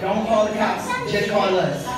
Don't call the cops, just call us.